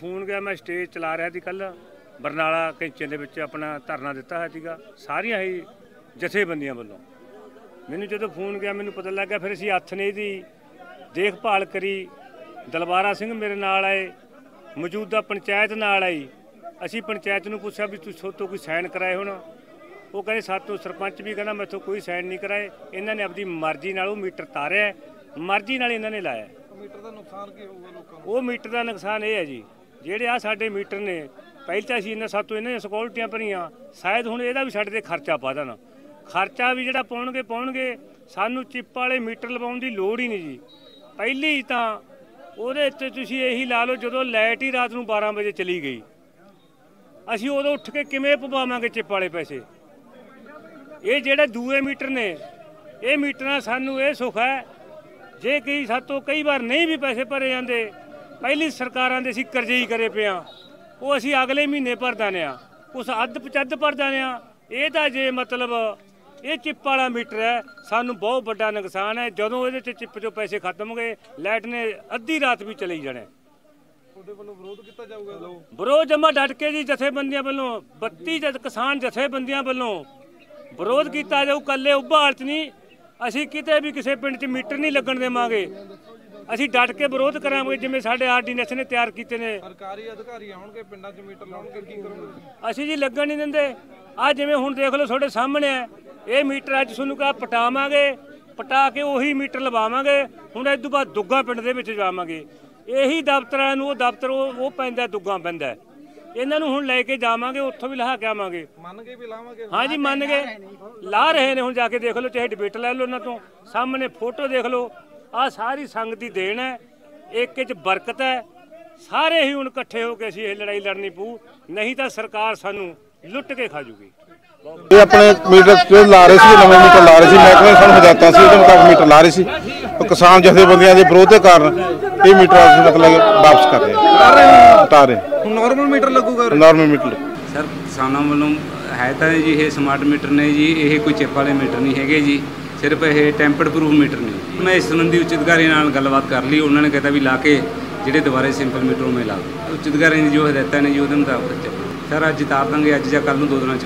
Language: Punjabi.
ਫੋਨ ਗਿਆ, ਮੈਂ ਸਟੇਜ ਚਲਾ ਰਿਹਾ ਸੀ ਕੱਲ ਬਰਨਾਲਾ ਕੈਂਚੇ ਦੇ ਵਿੱਚ ਆਪਣਾ ਧਰਨਾ ਦਿੱਤਾ ਹੋਇਆ ਸੀਗਾ। ਸਾਰੀਆਂ ਹੀ ਜਥੇਬੰਦੀਆਂ ਵੱਲੋਂ। ਮੈਨੂੰ ਜਦੋਂ ਫੋਨ ਗਿਆ, ਮੈਨੂੰ ਪਤਾ ਲੱਗਾ ਫਿਰ ਅਸੀਂ ਹੱਥ ਨੇ ਦੀ ਦੇਖਭਾਲ ਕਰੀ। ਦਲਬਾਰਾ ਸਿੰਘ ਮੇਰੇ ਨਾਲ ਆਏ, ਮੌਜੂਦਾ ਪੰਚਾਇਤ ਨਾਲ ਆਈ। ਅਸੀਂ ਪੰਚਾਇਤ ਨੂੰ ਪੁੱਛਿਆ ਵੀ ਤੁਸੀਂ ਸੋਤੋਂ ਕੋਈ ਸਾਈਨ ਕਰਾਏ ਹੋਣ? ਉਹ ਕਹਿੰਦੇ, ਸਾਤੋਂ ਸਰਪੰਚ ਵੀ ਕਹਿੰਦਾ, ਮੈਥੋਂ ਕੋਈ ਸਾਈਨ ਨਹੀਂ ਕਰਾਏ। ਇਹਨਾਂ ਨੇ ਆਪਣੀ ਮਰਜ਼ੀ ਨਾਲ ਉਹ ਮੀਟਰ ਤਾਰਿਆ ਮਰਜ਼ੀ ਨਾਲ ਇਹਨਾਂ ਨੇ ਲਾਇਆ। ਮੀਟਰ ਦਾ ਨੁਕਸਾਨ ਕੀ ਹੋਊਗਾ ਲੋਕਾਂ ਨੂੰ? ਉਹ ਮੀਟਰ ਦਾ ਨੁਕਸਾਨ ਇਹ ਹੈ ਜੀ ਜਿਹੜੇ ਆ ਸਾਡੇ ਮੀਟਰ ਨੇ ਪਹਿਲਾਂ ਤਾਂ ਅਸੀਂ ਇਹਨਾਂ ਸਾਤੋਂ ਇਹਨਾਂ ਦੀਆਂ ਸਕਿਉਰਟੀਆਂ ਭਰੀਆਂ ਸ਼ਾਇਦ ਹੁਣ ਇਹਦਾ ਵੀ ਸਾਡੇ ਤੇ ਖਰਚਾ ਪਾ ਦੇਣ। ਖਰਚਾ ਵੀ ਜਿਹੜਾ ਪਾਉਣਗੇ ਪਾਉਣਗੇ ਸਾਨੂੰ ਚਿੱਪ ਵਾਲੇ ਮੀਟਰ ਲਵਾਉਣ ਦੀ ਲੋੜ ਹੀ ਨਹੀਂ ਜੀ। ਪਹਿਲੀ ਤਾਂ ਉਹਦੇ ਉੱਤੇ ਤੁਸੀਂ ਇਹੀ ਲਾ ਲਓ ਜਦੋਂ ਲਾਈਟ ਹੀ ਰਾਤ ਨੂੰ 12 ਵਜੇ ਚਲੀ ਗਈ। ਅਸੀਂ ਉਦੋਂ ਉੱਠ ਕੇ ਕਿਵੇਂ ਪਵਾਵਾਂਗੇ ਚਿੱਪ ਵਾਲੇ ਪੈਸੇ? ਇਹ ਜਿਹੜੇ ਦੂਏ ਮੀਟਰ ਨੇ ਇਹ ਮੀਟਰਾਂ ਸਾਨੂੰ ਇਹ ਸੁੱਖ ਹੈ ਜੇ ਕਈ ਸਾਤੋਂ ਕਈ ਵਾਰ ਨਹੀਂ ਵੀ ਪੈਸੇ ਭਰੇ ਜਾਂਦੇ ਪਹਿਲੀ ਸਰਕਾਰਾਂ ਦੇ ਅਸੀਂ ਕਰਜ਼ੇ ਹੀ ਕਰੇ ਪਿਆ ਉਹ ਅਸੀਂ ਅਗਲੇ ਮਹੀਨੇ ਭਰ ਦਾਨੇ ਆ ਉਸ ਅੱਧ ਪਚੱਧ ਭਰ ਦਾਨੇ ਆ ਇਹ ਤਾਂ ਜੇ ਮਤਲਬ ਇਹ ਚਿੱਪ ਵਾਲਾ ਮੀਟਰ ਹੈ ਸਾਨੂੰ ਬਹੁਤ ਵੱਡਾ ਨੁਕਸਾਨ ਹੈ। ਜਦੋਂ ਇਹਦੇ ਚ ਚਿੱਪ ਚੋਂ ਪੈਸੇ ਖਤਮ ਹੋ ਗਏ ਲਾਈਟ ਨੇ ਅੱਧੀ ਰਾਤ ਵੀ ਚਲੀ ਜਾਣੇ। ਤੁਹਾਡੇ ਵੱਲੋਂ ਵਿਰੋਧ ਕੀਤਾ ਜਾਊਗਾ ਲੋ ਵਿਰੋਧ ਜਮਾ ਡਟ ਕੇ ਜੀ ਜਥੇਬੰਦੀਆਂ ਵੱਲੋਂ 32 ਜਦ ਕਿਸਾਨ ਜਥੇਬੰਦੀਆਂ ਵੱਲੋਂ ਵਿਰੋਧ ਕੀਤਾ ਜਾਊ ਕੱਲੇ ਉਭਾਲ ਚ ਨਹੀਂ ਅਸੀਂ ਕਿਤੇ ਵੀ ਕਿਸੇ ਪਿੰਡ 'ਚ ਮੀਟਰ ਨਹੀਂ ਲੱਗਣ ਦੇਵਾਂਗੇ। ਅਸੀਂ ਡਟ ਕੇ ਵਿਰੋਧ ਕਰਾਂਗੇ ਜਿਵੇਂ ਸਾਡੇ ਆਰਡੀਨੈਂਸ ਨੇ ਤਿਆਰ ਕੀਤੇ ਨੇ। ਸਰਕਾਰੀ ਅਧਿਕਾਰੀ ਆਉਣਗੇ ਪਿੰਡਾਂ 'ਚ ਮੀਟਰ ਲਾਉਣਗੇ ਕੀ ਕਰੋਗੇ? ਅਸੀਂ ਜੀ ਲੱਗਣ ਨਹੀਂ ਦਿੰਦੇ। ਆ ਜਿਵੇਂ ਹੁਣ ਦੇਖ ਲਓ ਤੁਹਾਡੇ ਸਾਹਮਣੇ ਹੈ ਇਹ ਮੀਟਰ ਅੱਜ ਤੁਹਾਨੂੰ ਕਹਾ ਪਟਾਵਾਂਗੇ ਪਟਾ ਕੇ ਉਹੀ ਮੀਟਰ ਲਵਾਵਾਂਗੇ ਹੁਣ ਇਸ ਤੋਂ ਬਾਅਦ ਦੁੱਗਾ ਪਿੰਡ ਦੇ ਵਿੱਚ ਜਾਵਾਂਗੇ। ਇਹੀ ਦਫ਼ਤਰਾਂ ਨੂੰ ਉਹ ਦਫ਼ਤਰ ਉਹ ਪੈਂਦਾ ਦੁੱਗਾ ਪੈਂਦਾ। ਇਹਨਾਂ ਨੂੰ ਹੁਣ ਲੈ ਕੇ ਜਾਵਾਂਗੇ ਉੱਥੋਂ ਵੀ ਲਹਾ ਕੇ ਆਵਾਂਗੇ। ਮੰਨ ਕੇ ਵੀ ਲਾਵਾਂਗੇ ਹਾਂਜੀ ਮੰਨ ਗਏ ਲਾ ਰਹੇ ਨੇ ਹੁਣ ਜਾ ਕੇ ਦੇਖ ਲਓ ਚਾਹੇ ਡਿਬੇਟ ਲੈ ਲਓ ਉਹਨਾਂ ਤੋਂ। ਸਾਹਮਣੇ ਫੋਟੋ ਦੇਖ ਲਓ ਆ ਸਾਰੀ ਸੰਗਤ ਦੀ ਦੇਣ ਹੈ ਇੱਕ ਚ ਬਰਕਤ ਹੈ। ਸਾਰੇ ਹੀ ਹੁਣ ਇਕੱਠੇ ਹੋ ਕੇ ਅਸੀਂ ਇਹ ਲੜਾਈ ਲੜਨੀ ਪਊ ਨਹੀਂ ਤਾਂ ਸਰਕਾਰ ਸਾਨੂੰ ਲੁੱਟ ਕੇ ਖਾ ਜੂਗੀ। ਇਹ ਆਪਣੇ ਮੀਟਰ ਜੋ ਲਾ ਰਹੇ ਸੀ ਨਵੇਂ ਮੀਟਰ ਲਾ ਰਹੇ ਸੀ ਮਹਿਕਮੇ ਸਾਨੂੰ ਹਦਾਇਤਾਂ ਸੀ ਉਹਦੇ ਮੁਤਾਬਕ ਮੀਟਰ ਲਾ ਰਹੇ ਸੀ। ਉਹ ਕਿਸਾਨ ਜਥੇਬੰਦੀਆਂ ਦੇ ਵਿਰੋਧ ਦੇ ਕਾਰਨ ਇਹ ਮੀਟਰ ਅਸੀਂ ਮਤਲਬ ਵਾਪਸ ਕਰ ਰਹੇ ਹਾਂ? ਹਟਾ ਰਹੇ ਹੁਣ ਨਾਰਮਲ ਮੀਟਰ ਲੱਗੂਗਾ ਨਾਰਮਲ ਮੀਟਰ ਸਰ ਕਿਸਾਨਾਂ ਵੱਲੋਂ ਹੈ ਤਾਂ ਜੀ ਇਹ ਸਮਾਰਟ ਮੀਟਰ ਨੇ ਜੀ ਇਹ ਕੋਈ ਚਿੱਪ ਵਾਲੇ ਮੀਟਰ ਨਹੀਂ ਹੈਗੇ ਜੀ ਸਿਰਫ ਇਹ ਟੈਂਪਰਡ ਪ੍ਰੂਫ ਮੀਟਰ ਨੇ। ਜੀ ਮੈਂ ਇਸ ਸੰਬੰਧੀ ਉੱਚ ਅਧਿਕਾਰੀ ਨਾਲ ਗੱਲਬਾਤ ਕਰ ਲਈ ਉਹਨਾਂ ਨੇ ਕਹਿੰਦਾ ਵੀ ਲਾ ਕੇ ਜਿਹੜੇ ਦੁਬਾਰੇ ਸਿੰਪਲ ਮੀਟਰ ਉਵੇਂ ਲਾ ਦਿਓ। ਉੱਚ ਅਧਿਕਾਰੀ ਦੀ ਜੋ ਹਦਾਇਤਾਂ ਨੇ ਜੀ ਉਹਦੇ ਮੁਤਾਬਕ ਚੱਲੋ। ਸਰ ਅੱਜ ਤਾਰ ਦਾਂਗੇ ਅੱਜ ਜਾਂ ਕੱਲ ਨੂੰ ਦੋ ਦਿਨਾਂ ਚ